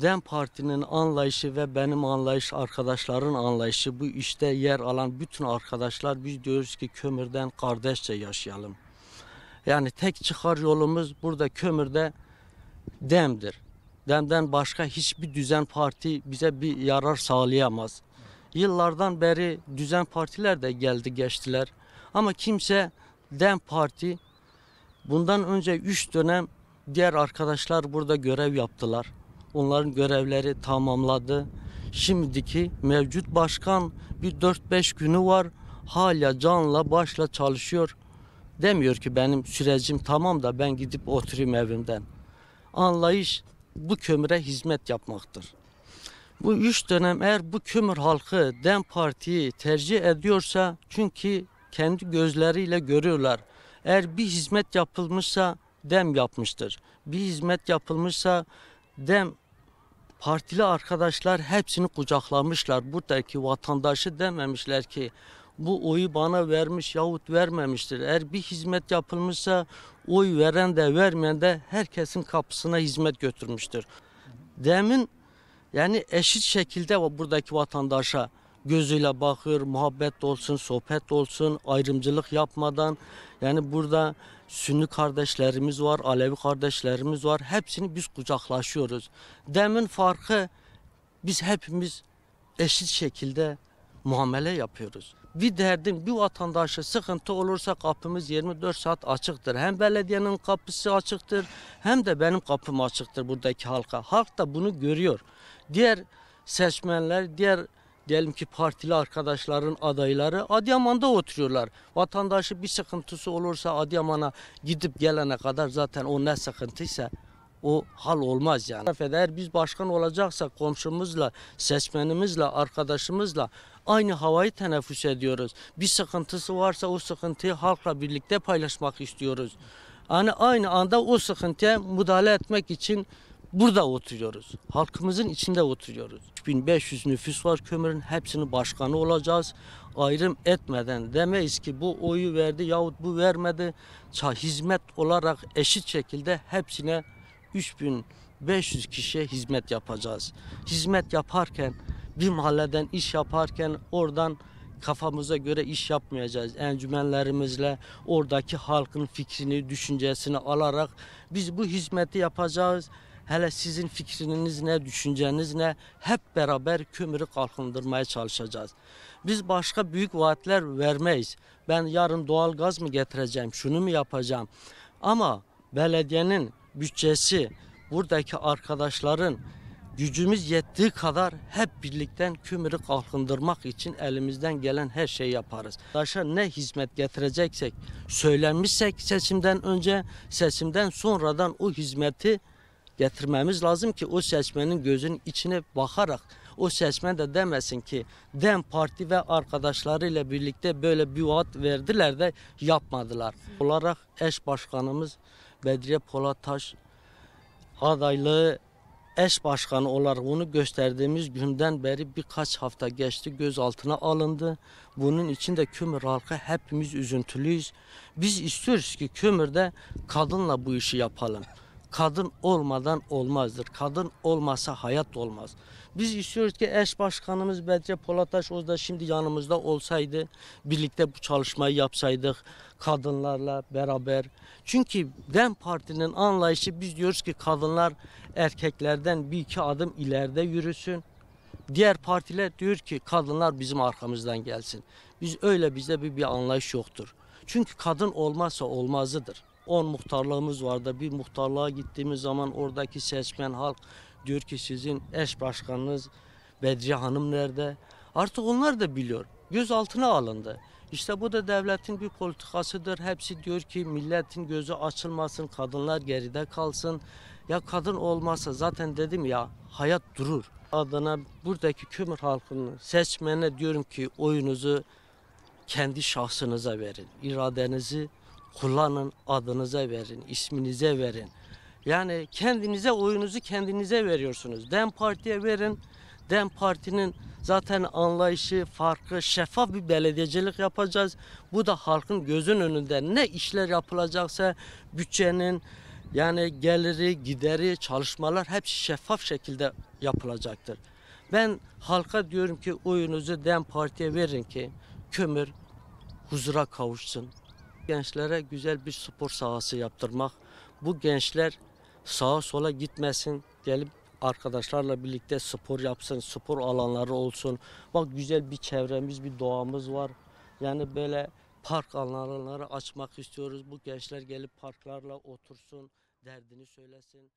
DEM Parti'nin anlayışı ve benim anlayış, arkadaşların anlayışı bu işte yer alan bütün arkadaşlar biz diyoruz ki kömürden kardeşçe yaşayalım. Yani tek çıkar yolumuz burada kömürde demdir. Demden başka hiçbir düzen parti bize bir yarar sağlayamaz. Yıllardan beri düzen partiler de geldi geçtiler. Ama kimse Dem Parti bundan önce 3 dönem diğer arkadaşlar burada görev yaptılar. Onların görevleri tamamladı. Şimdiki mevcut başkan bir 4-5 günü var. Hala canla başla çalışıyor. Demiyor ki benim sürecim tamam da ben gidip oturayım evimden. Anlayış bu kömüre hizmet yapmaktır. Bu üç dönem eğer bu kömür halkı DEM Parti'yi tercih ediyorsa çünkü kendi gözleriyle görüyorlar. Eğer bir hizmet yapılmışsa DEM yapmıştır. Bir hizmet yapılmışsa DEM partili arkadaşlar hepsini kucaklamışlar. Buradaki vatandaşı dememişler ki bu oyu bana vermiş yahut vermemiştir. Eğer bir hizmet yapılmışsa oy veren de vermeyen de herkesin kapısına hizmet götürmüştür. Demin yani eşit şekilde buradaki vatandaşa gözüyle bakıyor, muhabbet olsun, sohbet olsun, ayrımcılık yapmadan. Yani burada Sünni kardeşlerimiz var, Alevi kardeşlerimiz var. Hepsini biz kucaklaşıyoruz. Demin farkı biz hepimiz eşit şekilde muamele yapıyoruz. Bir derdim bir vatandaşa sıkıntı olursa kapımız 24 saat açıktır. Hem belediyenin kapısı açıktır hem de benim kapım açıktır buradaki halka. Halk da bunu görüyor. Diğer seçmenler, diğer diyelim ki partili arkadaşların adayları Adıyaman'da oturuyorlar. Vatandaşı bir sıkıntısı olursa Adıyaman'a gidip gelene kadar zaten o ne sıkıntıysa o hal olmaz yani. Eğer biz başkan olacaksak komşumuzla, seçmenimizle, arkadaşımızla aynı havayı teneffüs ediyoruz. Bir sıkıntısı varsa o sıkıntıyı halkla birlikte paylaşmak istiyoruz. Yani aynı anda o sıkıntıya müdahale etmek için burada oturuyoruz. Halkımızın içinde oturuyoruz. 3500 nüfus var kömürün hepsinin başkanı olacağız. Ayrım etmeden demeyiz ki bu oyu verdi yahut bu vermedi. Hizmet olarak eşit şekilde hepsine 3500 kişiye hizmet yapacağız. Hizmet yaparken bir mahalleden iş yaparken oradan kafamıza göre iş yapmayacağız. Encümenlerimizle oradaki halkın fikrini, düşüncesini alarak biz bu hizmeti yapacağız. Hele sizin fikriniz ne, düşünceniz ne hep beraber kömürü kalkındırmaya çalışacağız. Biz başka büyük vaatler vermeyiz. Ben yarın doğal gaz mı getireceğim, şunu mu yapacağım? Ama belediyenin bütçesi, buradaki arkadaşların gücümüz yettiği kadar hep birlikte kömürü kalkındırmak için elimizden gelen her şeyi yaparız. Taşa ne hizmet getireceksek, söylenmişsek seçimden önce, seçimden sonradan o hizmeti getirmemiz lazım ki o seçmenin gözünün içine bakarak o seçmen de demesin ki DEM Parti ve arkadaşlarıyla birlikte böyle bir vaat verdiler de yapmadılar. Olarak eş başkanımız Bedriye Polattaş adaylığı eş başkanı olarak bunu gösterdiğimiz günden beri birkaç hafta geçti gözaltına alındı. Bunun için de kömür halkı hepimiz üzüntülüyüz. Biz istiyoruz ki kömürde kadınla bu işi yapalım. Kadın olmadan olmazdır. Kadın olmasa hayat olmaz. Biz istiyoruz ki eş başkanımız Bedriye Polataş o da şimdi yanımızda olsaydı birlikte bu çalışmayı yapsaydık kadınlarla beraber. Çünkü DEM Parti'nin anlayışı biz diyoruz ki kadınlar erkeklerden bir iki adım ileride yürüsün. Diğer partiler diyor ki kadınlar bizim arkamızdan gelsin. Biz öyle bizde bir, bir anlayış yoktur. Çünkü kadın olmazsa olmazıdır. 10 muhtarlığımız vardı. Bir muhtarlığa gittiğimiz zaman oradaki seçmen halk diyor ki sizin eş başkanınız Bedriye Hanım nerede? Artık onlar da biliyor. Gözaltına alındı. İşte bu da devletin bir politikasıdır. Hepsi diyor ki milletin gözü açılmasın, kadınlar geride kalsın. Ya kadın olmazsa zaten dedim ya hayat durur. Adına buradaki kömür halkının seçmene diyorum ki oyunuzu kendi şahsınıza verin. İradenizi kullanın, adınıza verin, isminize verin. Yani kendinize oyunuzu kendinize veriyorsunuz. Dem Parti'ye verin. Dem Parti'nin zaten anlayışı farklı, şeffaf bir belediyecilik yapacağız. Bu da halkın gözün önünde ne işler yapılacaksa bütçenin, Yani geliri, gideri, çalışmalar hepsi şeffaf şekilde yapılacaktır. Ben halka diyorum ki oyunuzu DEM Parti'ye verin ki kömür huzura kavuşsun. Gençlere güzel bir spor sahası yaptırmak. Bu gençler sağa sola gitmesin. Gelip arkadaşlarla birlikte spor yapsın. Spor alanları olsun. Bak güzel bir çevremiz, bir doğamız var. Yani böyle park alanları açmak istiyoruz. Bu gençler gelip parklarla otursun, derdini söylesin.